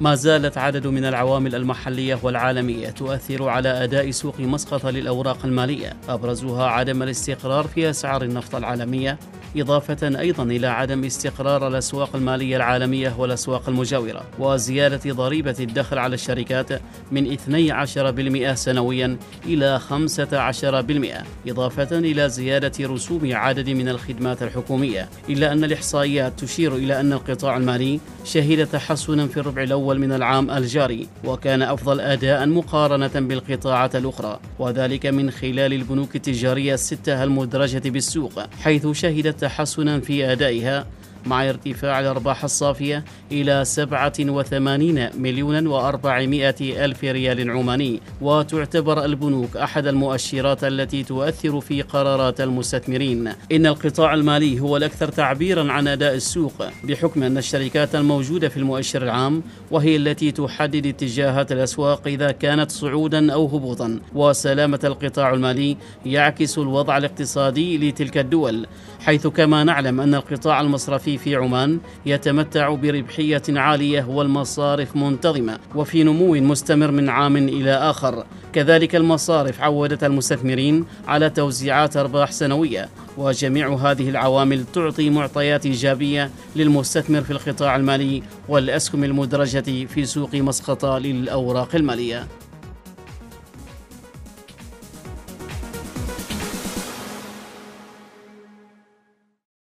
ما زالت عدد من العوامل المحلية والعالمية تؤثر على أداء سوق مسقط للأوراق المالية. أبرزها عدم الاستقرار في أسعار النفط العالمية إضافة أيضا إلى عدم استقرار الأسواق المالية العالمية والأسواق المجاورة وزيادة ضريبة الدخل على الشركات من 12% سنويا إلى 15% إضافة إلى زيادة رسوم عدد من الخدمات الحكومية. إلا أن الإحصائيات تشير إلى أن القطاع المالي شهد تحسنا في الربع الأول من العام الجاري وكان أفضل أداء مقارنة بالقطاعات الأخرى وذلك من خلال البنوك التجارية الستة المدرجة بالسوق حيث شهدت تحسنا في أدائها مع ارتفاع الأرباح الصافية إلى 87 مليون و400 ألف ريال عماني. وتعتبر البنوك أحد المؤشرات التي تؤثر في قرارات المستثمرين. إن القطاع المالي هو الأكثر تعبيرا عن أداء السوق بحكم أن الشركات الموجودة في المؤشر العام وهي التي تحدد اتجاهات الأسواق إذا كانت صعودا أو هبوطا. وسلامة القطاع المالي يعكس الوضع الاقتصادي لتلك الدول حيث كما نعلم أن القطاع المصرفي في عمان يتمتع بربحية عالية والمصارف منتظمة وفي نمو مستمر من عام إلى آخر. كذلك المصارف عودت المستثمرين على توزيعات أرباح سنوية وجميع هذه العوامل تعطي معطيات إيجابية للمستثمر في القطاع المالي والأسهم المدرجة في سوق مسقط للأوراق المالية.